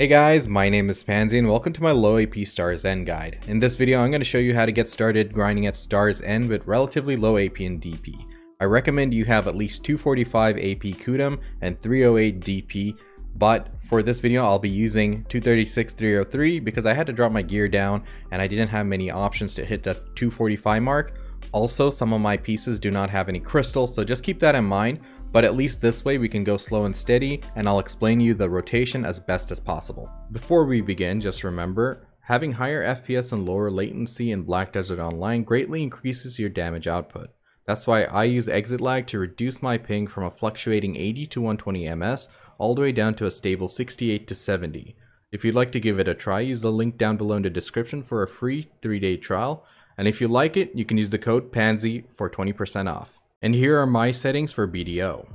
Hey guys, my name is Pansy and welcome to my low AP Stars End guide. In this video I'm going to show you how to get started grinding at Stars End with relatively low AP and DP. I recommend you have at least 245 AP Kutum and 308 DP, but for this video I'll be using 236 303 because I had to drop my gear down and I didn't have many options to hit the 245 mark. Also, some of my pieces do not have any crystals, so just keep that in mind. But at least this way we can go slow and steady and I'll explain you the rotation as best as possible. Before we begin, just remember, having higher FPS and lower latency in Black Desert Online greatly increases your damage output. That's why I use ExitLag to reduce my ping from a fluctuating 80 to 120 ms all the way down to a stable 68 to 70. If you'd like to give it a try, use the link down below in the description for a free 3-day trial. And if you like it, you can use the code PANSY for 20% off. And here are my settings for BDO.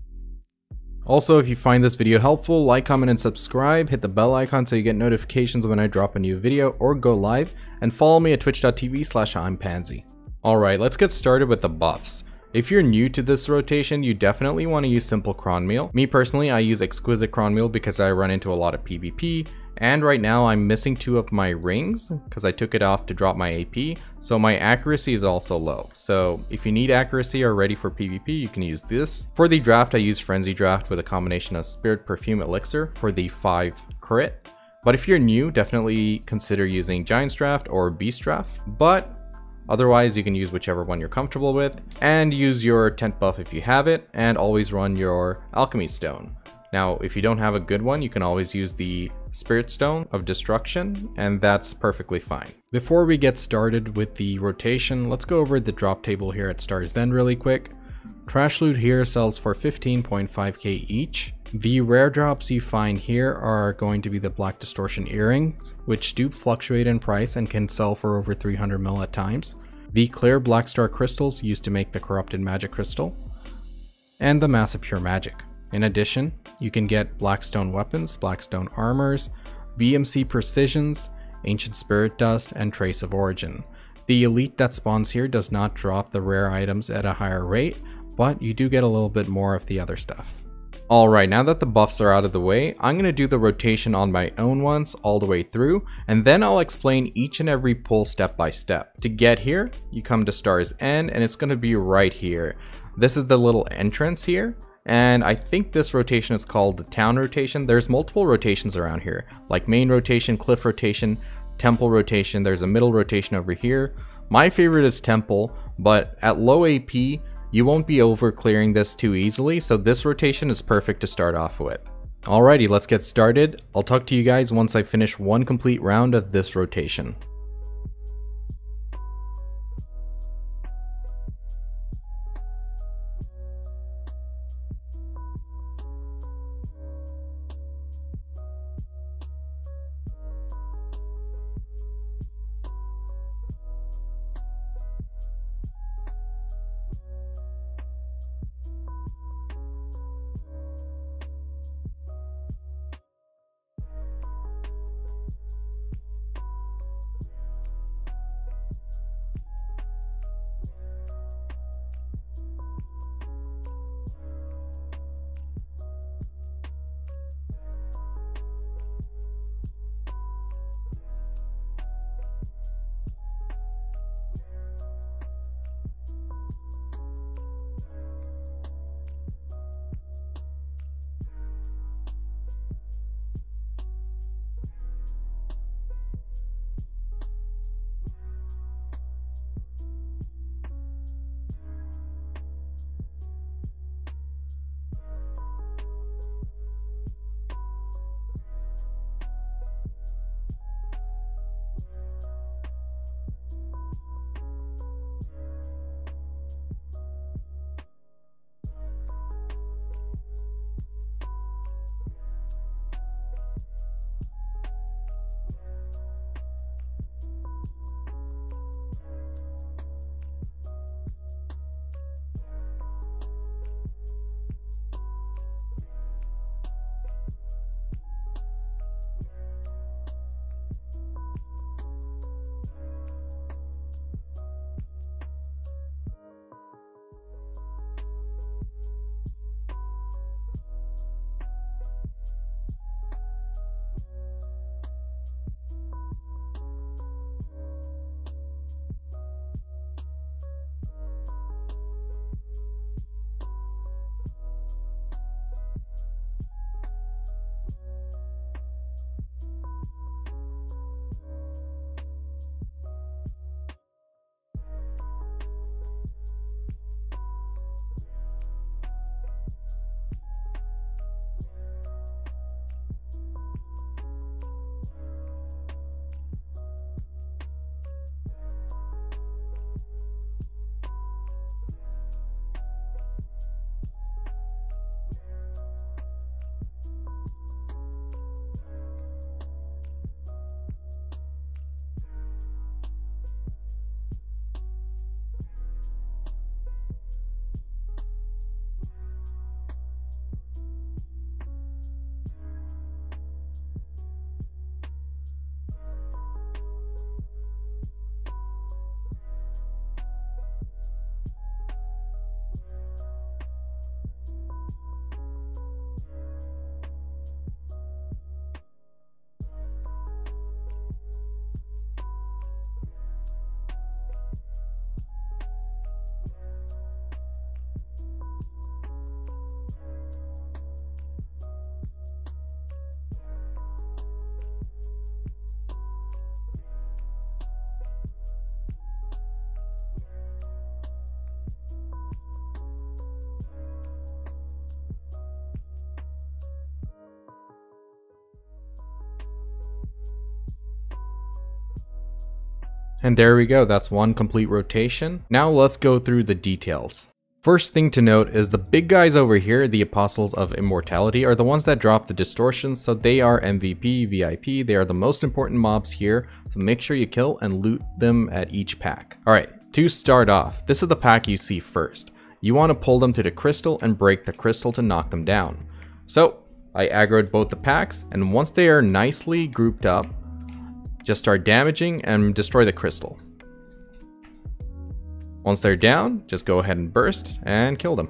Also, if you find this video helpful, like, comment, and subscribe, hit the bell icon so you get notifications when I drop a new video or go live, and follow me at twitch.tv slash impansy. Alright, let's get started with the buffs. If you're new to this rotation, you definitely want to use Simple Cron Meal. Me personally, I use Exquisite Cron Meal because I run into a lot of PvP, and right now I'm missing two of my rings because I took it off to drop my AP, so my accuracy is also low. So if you need accuracy or ready for PvP, you can use this. For the draft, I use Frenzy Draft with a combination of Spirit Perfume Elixir for the 5 crit. But if you're new, definitely consider using Giant's Draft or Beast Draft. But Otherwise, you can use whichever one you're comfortable with, and use your tent buff if you have it, and always run your alchemy stone. Now, if you don't have a good one, you can always use the Spirit Stone of Destruction, and that's perfectly fine. Before we get started with the rotation, let's go over the drop table here at Stars End really quick. Trash loot here sells for 15.5k each. The rare drops you find here are going to be the Black Distortion Earrings, which do fluctuate in price and can sell for over 300 mil at times. The clear Black Star Crystals used to make the Corrupted Magic Crystal. And the Mass of Pure Magic. In addition, you can get Blackstone weapons, Blackstone armors, BMC precisions, Ancient Spirit Dust, and Trace of Origin. The elite that spawns here does not drop the rare items at a higher rate, but you do get a little bit more of the other stuff. Alright, now that the buffs are out of the way, I'm going to do the rotation on my own ones all the way through, and then I'll explain each and every pull step by step. To get here, you come to Star's End, and it's going to be right here. This is the little entrance here, and I think this rotation is called the town rotation. There's multiple rotations around here, like main rotation, cliff rotation, temple rotation. There's a middle rotation over here. My favorite is temple, but at low AP, you won't be over clearing this too easily, so this rotation is perfect to start off with. Alrighty, let's get started. I'll talk to you guys once I finish one complete round of this rotation. And there we go, that's one complete rotation. Now let's go through the details. First thing to note is the big guys over here, the Apostles of Immortality, are the ones that drop the distortions, so they are MVP, VIP, they are the most important mobs here, so make sure you kill and loot them at each pack. Alright, to start off, this is the pack you see first. You want to pull them to the crystal and break the crystal to knock them down. So, I aggroed both the packs, and once they are nicely grouped up, just start damaging and destroy the crystal. Once they're down, just go ahead and burst and kill them.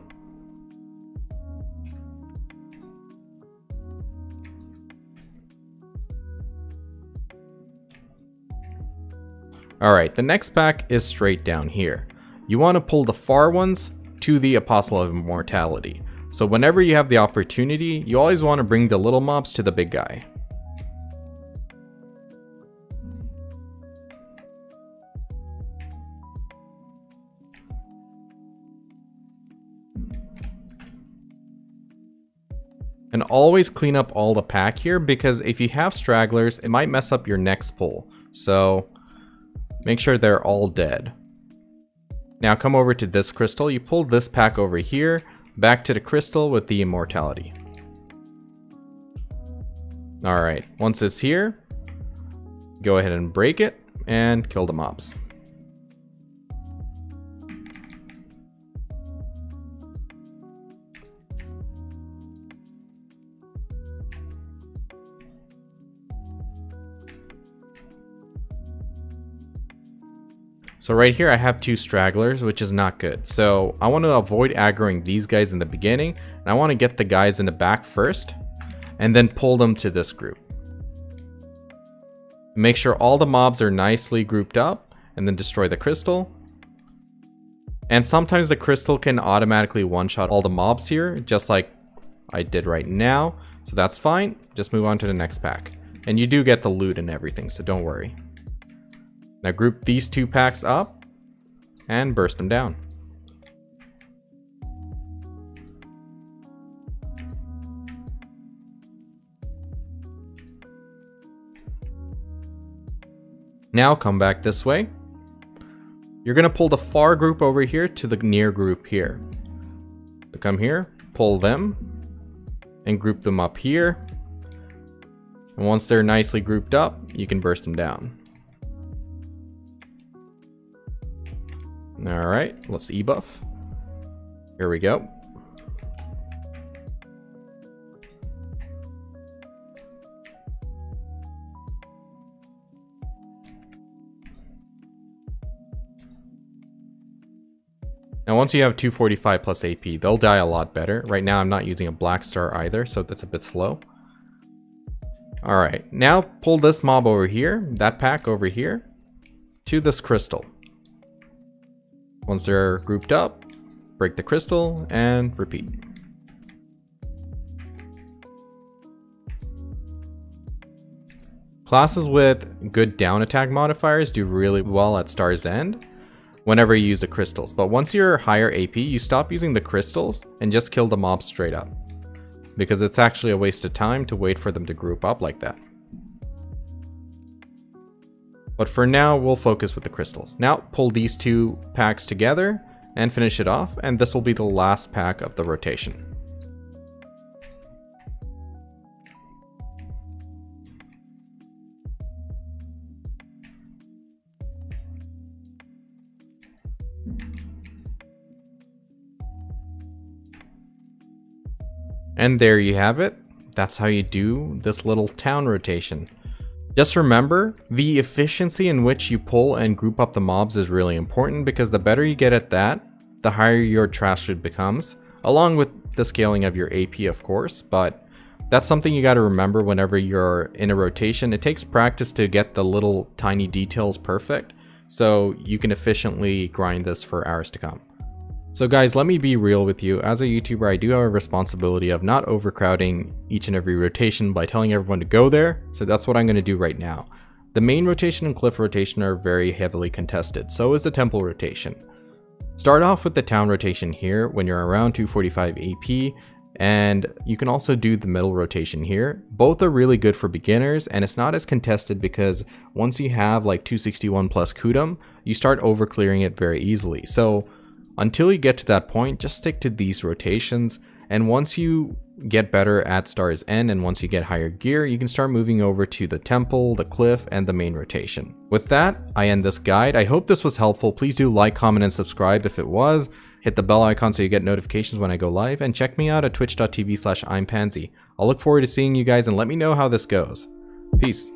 Alright, the next pack is straight down here. You want to pull the far ones to the Apostle of Immortality. So whenever you have the opportunity, you always want to bring the little mobs to the big guy. And always clean up all the pack here because if you have stragglers, it might mess up your next pull. So make sure they're all dead. Now come over to this crystal. You pull this pack over here, back to the crystal with the immortality. Alright, once it's here, go ahead and break it and kill the mobs. So right here I have two stragglers, which is not good. So I want to avoid aggroing these guys in the beginning, and I want to get the guys in the back first, and then pull them to this group. Make sure all the mobs are nicely grouped up, and then destroy the crystal. And sometimes the crystal can automatically one-shot all the mobs here, just like I did right now. So that's fine, just move on to the next pack. And you do get the loot and everything, so don't worry. Now group these two packs up and burst them down. Now come back this way. You're going to pull the far group over here to the near group here. So come here, pull them, and group them up here. And once they're nicely grouped up, you can burst them down. All right, let's e-buff. Here we go. Now once you have 245 plus AP, they'll die a lot better. Right now I'm not using a black star either, so that's a bit slow. Alright, now pull this mob over here, that pack over here, to this crystal. Once they're grouped up, break the crystal and repeat. Classes with good down attack modifiers do really well at Star's End whenever you use the crystals, but once you're higher AP, you stop using the crystals and just kill the mobs straight up. Because it's actually a waste of time to wait for them to group up like that. But for now, we'll focus with the crystals. Now, pull these two packs together and finish it off, and this will be the last pack of the rotation. And there you have it. That's how you do this little town rotation. Just remember, the efficiency in which you pull and group up the mobs is really important because the better you get at that, the higher your trash loot becomes, along with the scaling of your AP of course, but that's something you gotta remember whenever you're in a rotation. It takes practice to get the little tiny details perfect, so you can efficiently grind this for hours to come. So guys, let me be real with you. As a YouTuber, I do have a responsibility of not overcrowding each and every rotation by telling everyone to go there, so that's what I'm going to do right now. The main rotation and cliff rotation are very heavily contested, so is the temple rotation. Start off with the town rotation here when you're around 245 AP, and you can also do the middle rotation here. Both are really good for beginners and it's not as contested because once you have like 261 plus Kutum, you start over clearing it very easily. So until you get to that point, just stick to these rotations and once you get better at Star's End and once you get higher gear, you can start moving over to the temple, the cliff, and the main rotation. With that, I end this guide. I hope this was helpful. Please do like, comment, and subscribe if it was. Hit the bell icon so you get notifications when I go live, and check me out at twitch.tv slash impansy. I'll look forward to seeing you guys and let me know how this goes. Peace.